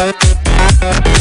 Música